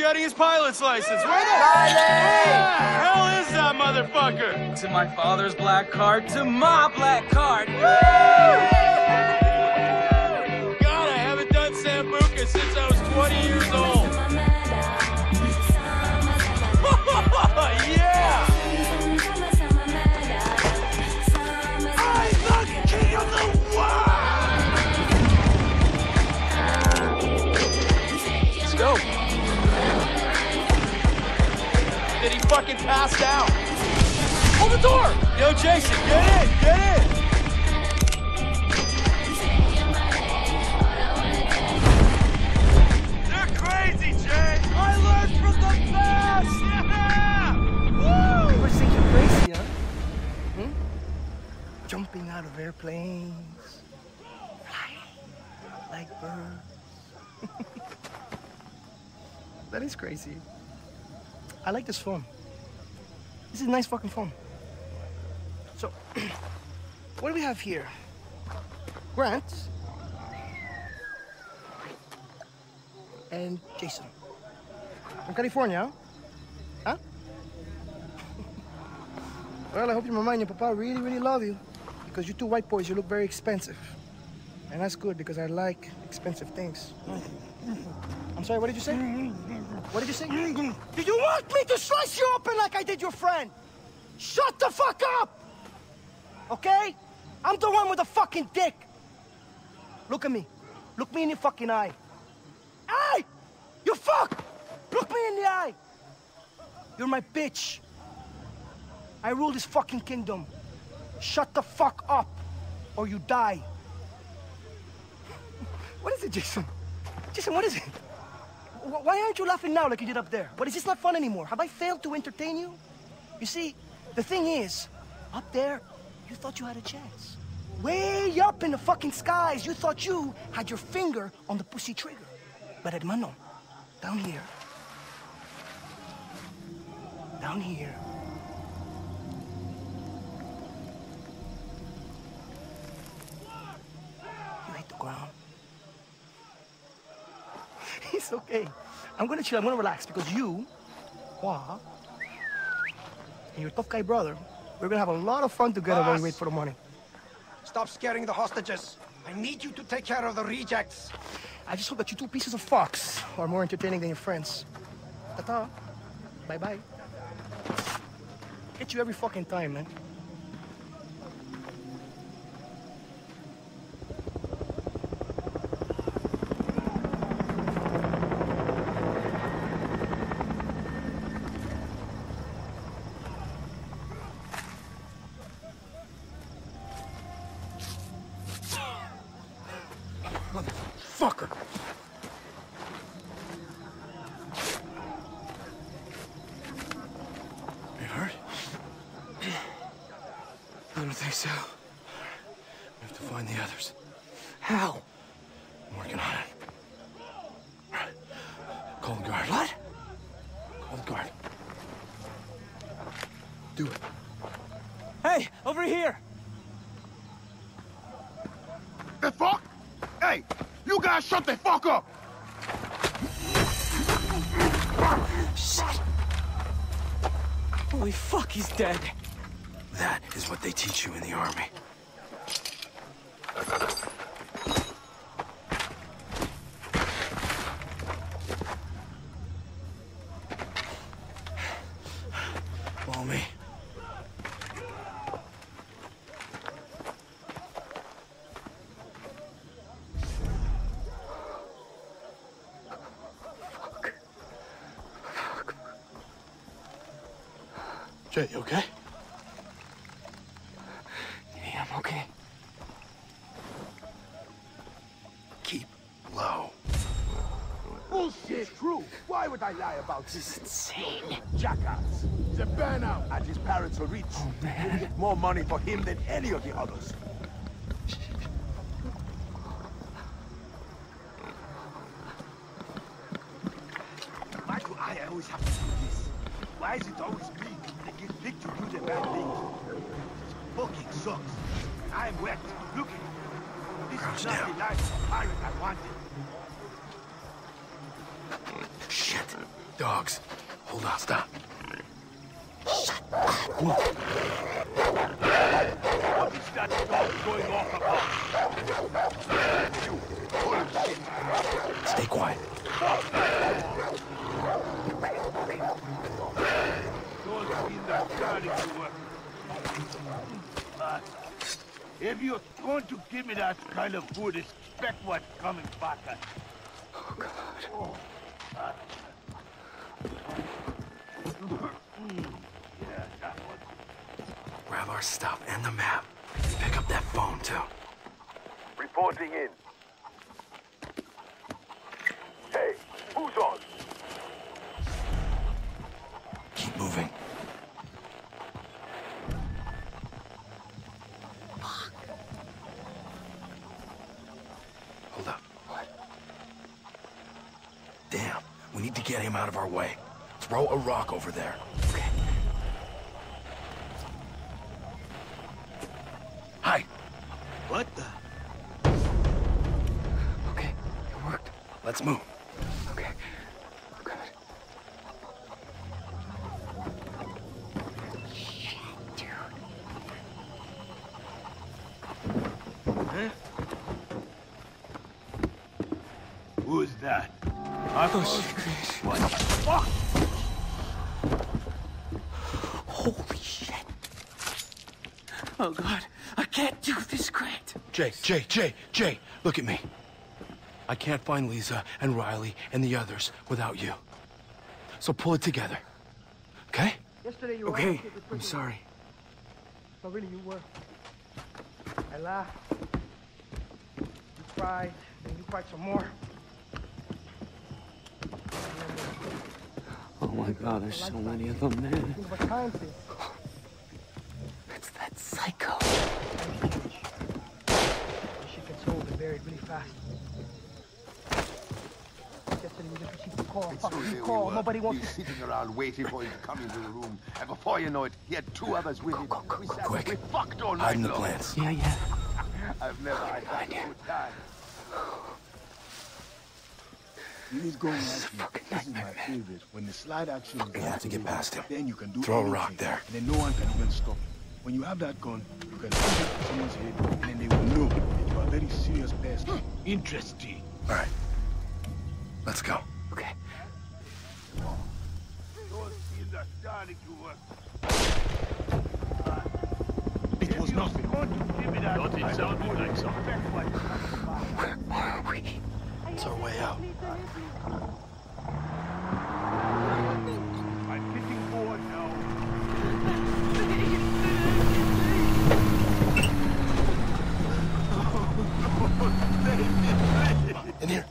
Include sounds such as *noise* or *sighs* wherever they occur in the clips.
getting his pilot's license. Where the, where the hell is that motherfucker? To my father's black card, to my black card. God, fucking pass out? Hold the door! Yo, Jason, get in, get in! They're crazy, Jay! I learned from the best! Yeah! Woo! People think you're crazy, huh? Hmm? Jumping out of airplanes, flying like birds. *laughs* that is crazy. I like this phone. This is a nice fucking phone. So, *clears throat* what do we have here? Grant and Jason from California, huh? *laughs* Well, I hope your mama and your papa really, really love you. Because you two white boys, you look very expensive. And that's good because I like expensive things. I'm sorry, what did you say? What did you say? Do you want me to slice you open like I did your friend? Shut the fuck up! Okay? I'm the one with the fucking dick. Look at me. Look me in the fucking eye. Hey! You fuck! Look me in the eye! You're my bitch. I rule this fucking kingdom. Shut the fuck up, or you die. What is it, Jason? Jason, what is it? Wh- Why aren't you laughing now like you did up there? What is this not fun anymore? Have I failed to entertain you? You see, the thing is, up there, you thought you had a chance. Way up in the fucking skies, you thought you had your finger on the pussy trigger. But hermano, down here, down here, It's okay. I'm gonna chill. I'm gonna relax because you, Hua, and your tough guy brother, we're gonna have a lot of fun together while we wait for the morning. Stop scaring the hostages. I need you to take care of the rejects. I just hope that you two pieces of fox are more entertaining than your friends. Ta-ta. Bye-bye. Get you every fucking time, man. Fucker. You hurt? I don't think so. We have to find the others. How? I'm working on it. Call the guard. What? Call the guard. Do it. Hey, over here! The fuck? Hey, you guys shut the fuck up! Shit! Holy fuck, he's dead. That is what they teach you in the army. Follow me. Jay, you okay? Yeah, I'm okay. Keep low. Bullshit, true. Why would I lie about this? Insane. Jackass. The burnout, and his parents are rich. Oh, We'll get more money for him than any of the others. Why do I always have to do this? Why is it always me that gets picked to do the bad things? This fucking sucks. I'm wet. Look at. This Crouch is not down. the life of pirate I wanted. Shit. dogs. Hold on, stop. What is that dog going off about? You bullshit. Stay quiet. Don't in the garden to work. Uh, if you're going to give me that kind of food, expect what's coming back at you. Yeah, that one. Grab our stuff and the map. Pick up that phone, too. Reporting in. Hey, who's on? Keep moving. Hold up. What? Damn, we need to get him out of our way. Throw a rock over there. Okay. Hi. What the? Okay, it worked. Let's move. Oh god, I can't do this, Grant. Jay, Jay, Jay, Jay, look at me. I can't find Liza and Riley and the others without you. So pull it together. Okay? Yesterday you were Okay, out I'm sorry. No, really, you were. I laughed. You cried, and you cried some more. Oh my god, there's so many of them, man. Think what time it is. That psycho. She gets old and buried really fast. Yesterday you a call. So Fuck, there you we call. Nobody wants He's sitting around waiting for him to come into the room. And before you know it, he had two others with him. we sat quick. we fucked all night Hide in the long. plants. Yeah, yeah. *laughs* I've never had that good time. He's going at you. This is my favorite. When the slide action is We have to get past him. then you can do Throw a rock there. And then no one can even stop you. When you have that gun, you can shoot it at someone's head, and then they will know that you are a very serious person. Hmm. Interesting. All right. Let's go. Okay. Don't feel the starting to work. It was nothing. Going to give me that Not it sounded like something. Where are we? It's our way out. I'm getting bored now. In here.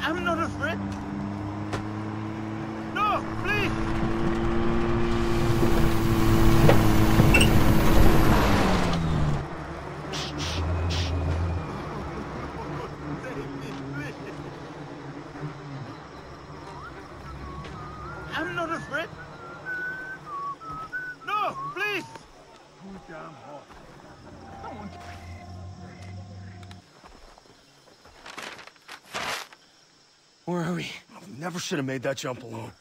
I'm not afraid. No, please. I'm not afraid. No, please. Too damn hot. Where are we? Never should have made that jump alone.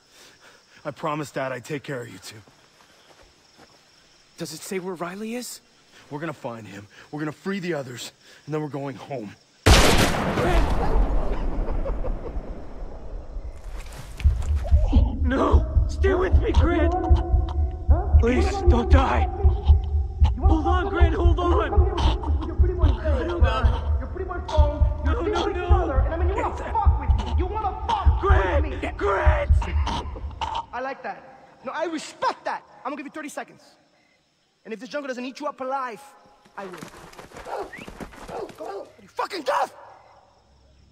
I promised Dad I'd take care of you two. Does it say where Riley is? We're gonna find him. We're gonna free the others, and then we're going home. No! Stay with me, Grant! Please, don't die! Hold on, Grant, hold on! You're pretty much saying, Oh, You're pretty much phone. No, no, no. You wanna fuck with me. Grant! Grant! I like that. No, I respect that. I'm gonna give you 30 seconds. And if this jungle doesn't eat you up alive, I will. Go. Are you fucking deaf?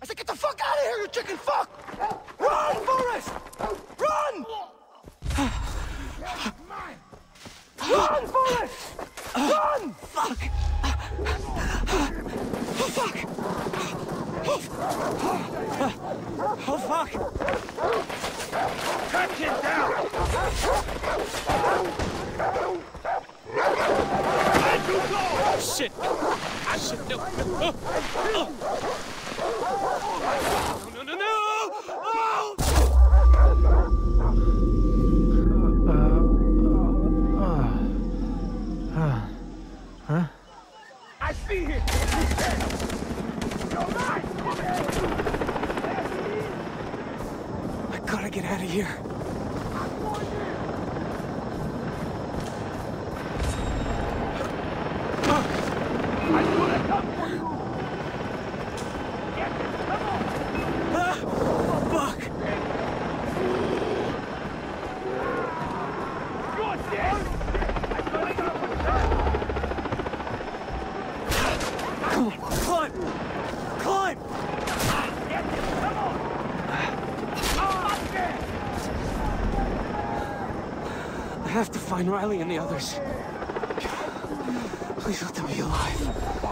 I said, get the fuck out of here, you chicken fuck! Run, Forrest! Run! Run, Forrest! Run! Fuck! Oh, fuck! Oh, oh fuck! Shit! Ah, shit, no! Oh, oh. No, no, no, no! gotta get out of here. Ah, fuck! Come on, climb! Climb! I have to find Riley and the others. Please let them be alive.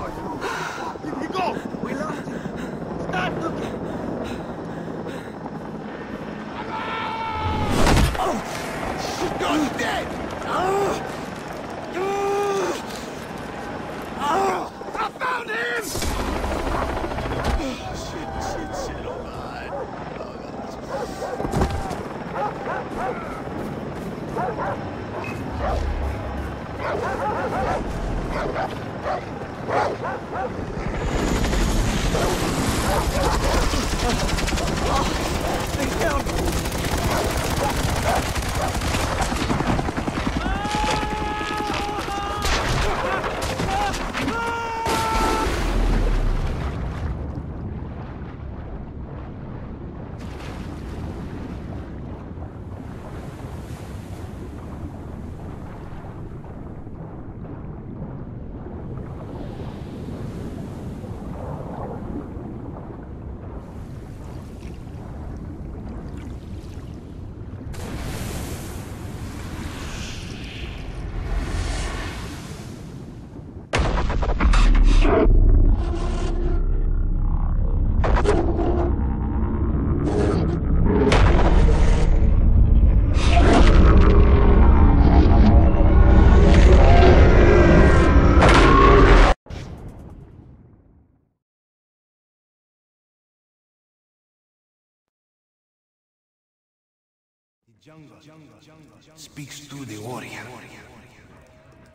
Speaks through the warrior.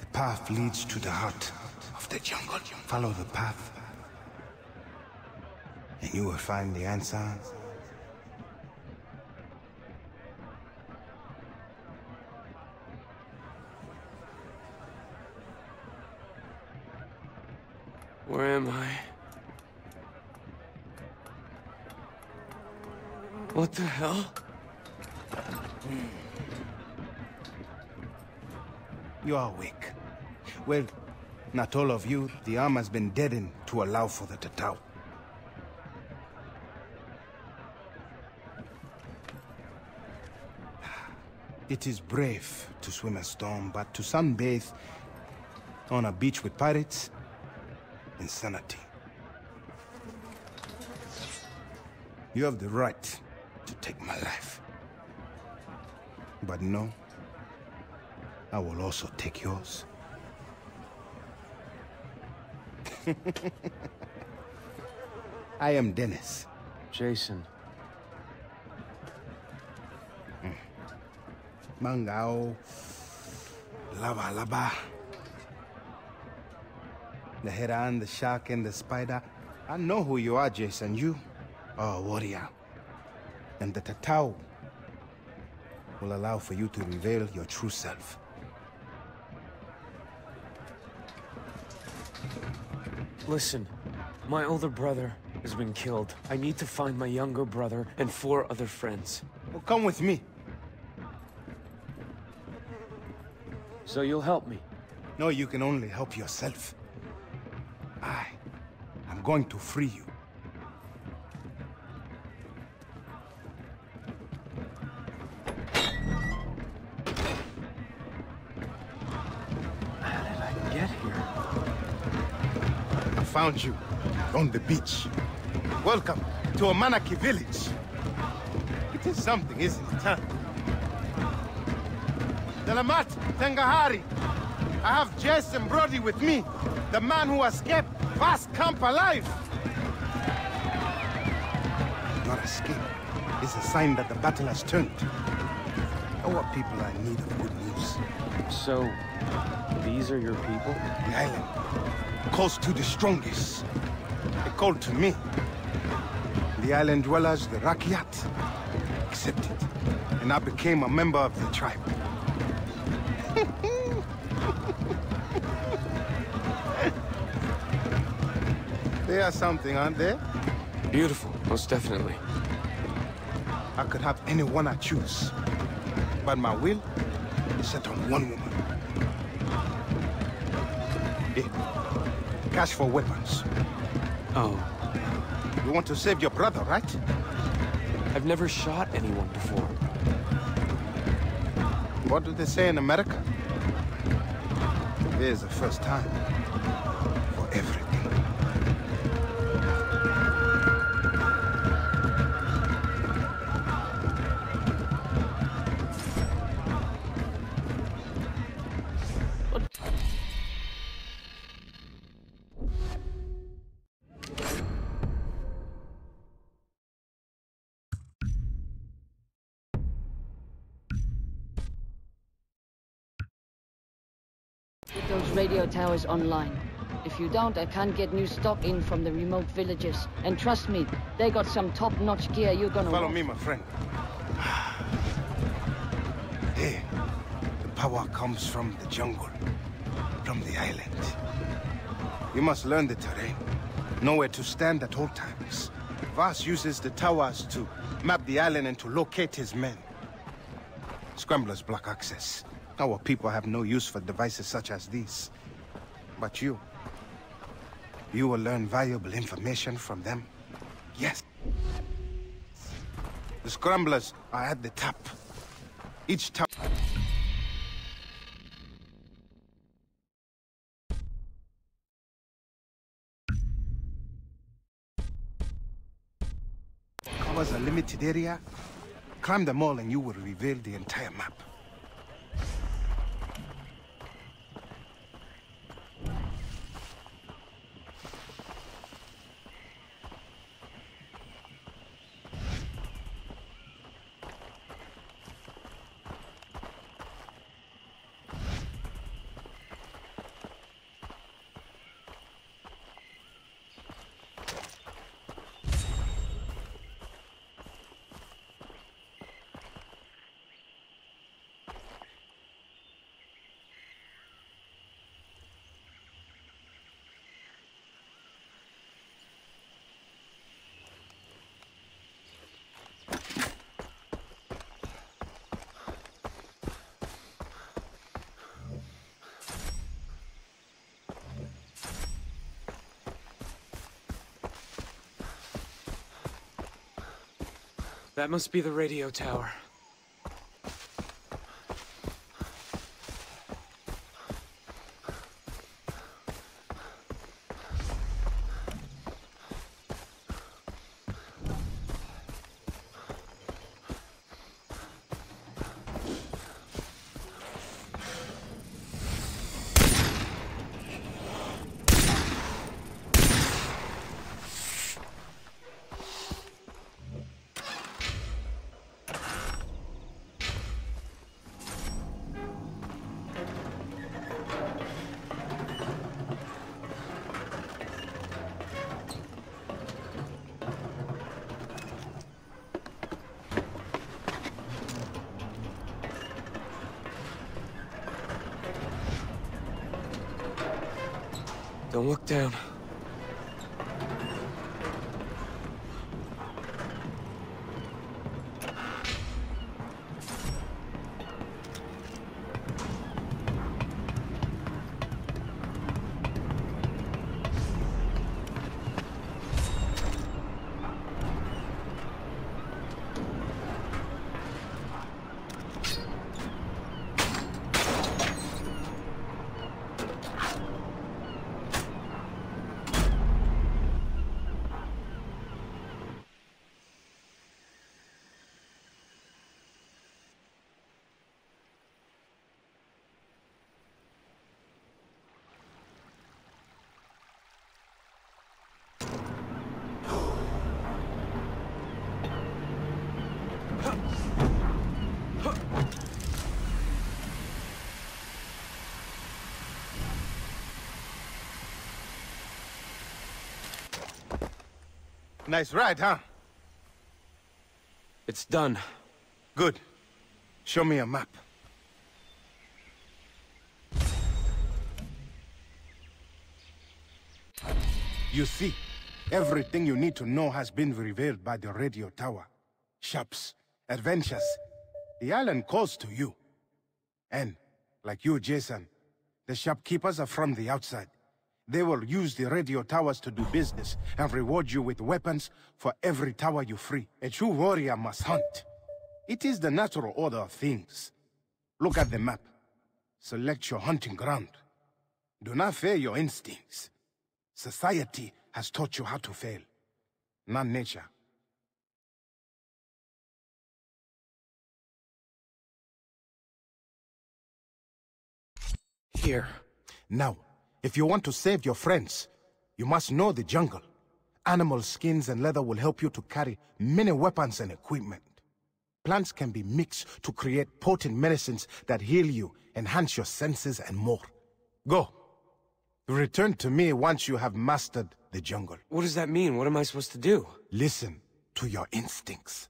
The path leads to the heart of the jungle. Follow the path, and you will find the answer. Where am I? What the hell? You are awake. Well, not all of you. The arm has been deadened to allow for the Tatau. It is brave to swim a storm, but to sunbathe on a beach with pirates, insanity. You have the right to take my life. But no, I will also take yours. *laughs* I am Dennis. Jason. Hmm. Mangao. Lava lava. The heron, the shark, and the spider. I know who you are, Jason. You are a warrior. And the Tatau will allow for you to reveal your true self. Listen, my older brother has been killed. I need to find my younger brother and four other friends. Well, come with me. So you'll help me? No, you can only help yourself. I am going to free you. Found you on the beach. Welcome to Amanaki village. It is something, isn't it, huh? Selamat Tengahari. I have Jason Brody with me, the man who escaped Vast Camp alive. Not escape is a sign that the battle has turned. Our people are in need of good news. So, these are your people? The island calls to the strongest. They call to me. The island dwellers, the Rakyat, accepted, and I became a member of the tribe. *laughs* they are something, aren't they? Beautiful, most definitely. I could have anyone I choose, but my will is set on one woman. Cash for weapons. Oh. You want to save your brother, right? I've never shot anyone before. What do they say in America? There's the first time for everything. Towers online. If you don't, I can't get new stock in from the remote villages. And trust me, they got some top-notch gear you're gonna Follow want. me, my friend. *sighs* Here, the power comes from the jungle, from the island. You must learn the terrain, know where to stand at all times. Vaas uses the towers to map the island and to locate his men. Scramblers block access. Our people have no use for devices such as these. But you, you will learn valuable information from them. Yes. The scramblers are at the top. Each tower... covers a limited area. Climb the mall and you will reveal the entire map. That must be the radio tower. Don't look down. Nice ride, huh? It's done. Good. Show me a map. You see, everything you need to know has been revealed by the radio tower. Shops, adventures. The island calls to you. And, like you, Jason, the shopkeepers are from the outside. They will use the radio towers to do business and reward you with weapons for every tower you free. A true warrior must hunt. It is the natural order of things. Look at the map. Select your hunting ground. Do not fear your instincts. Society has taught you how to fail, not nature. Here. Now, if you want to save your friends, you must know the jungle. Animal skins and leather will help you to carry many weapons and equipment. Plants can be mixed to create potent medicines that heal you, enhance your senses, and more. Go. Return to me once you have mastered the jungle. What does that mean? What am I supposed to do? Listen to your instincts.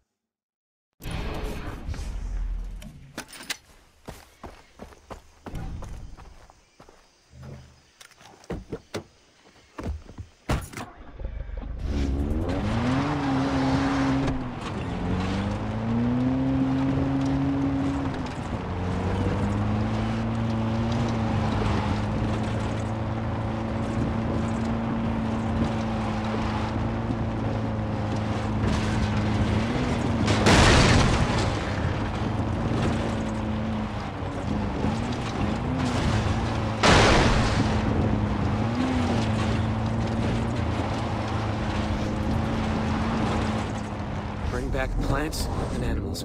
Bring back plants and animals.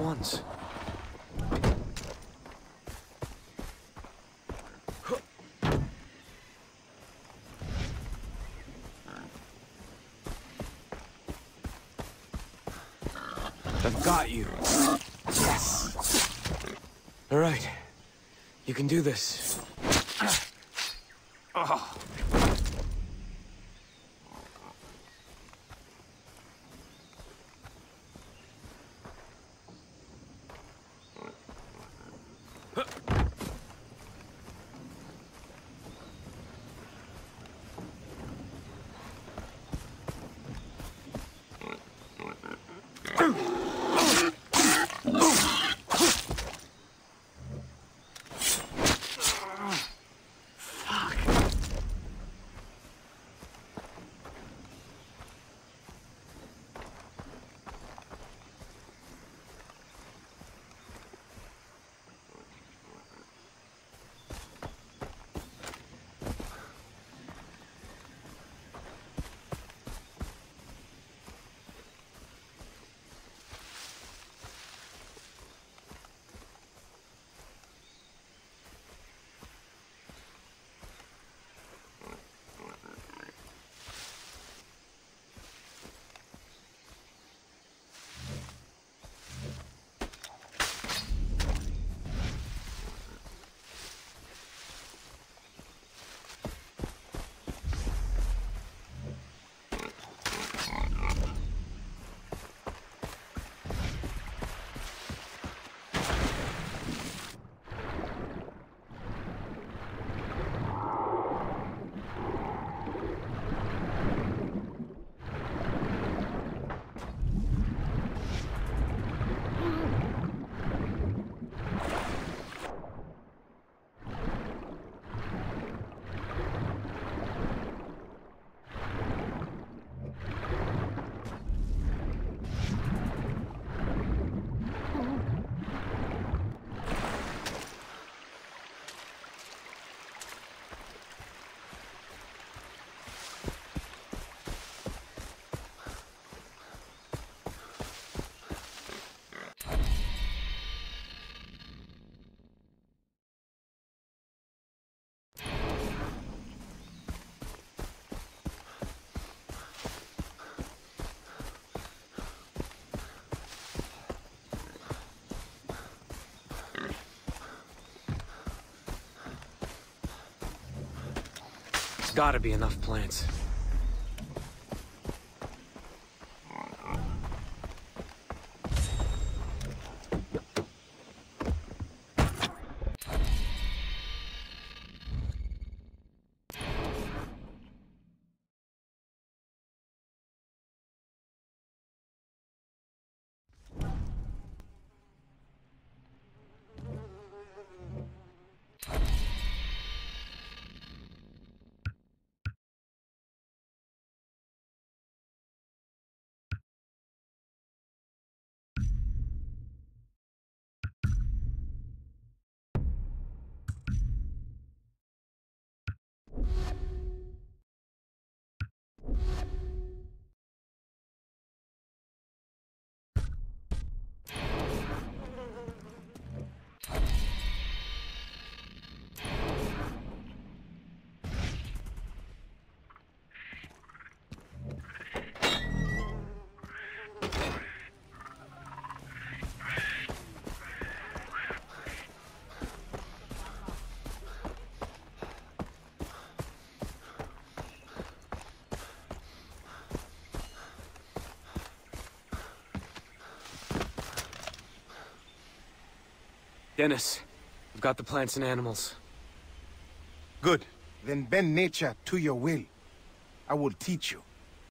Ones? I've got you. Yes. All right. You can do this. There's gotta be enough plants. Dennis, I've got the plants and animals. Good. Then bend nature to your will. I will teach you.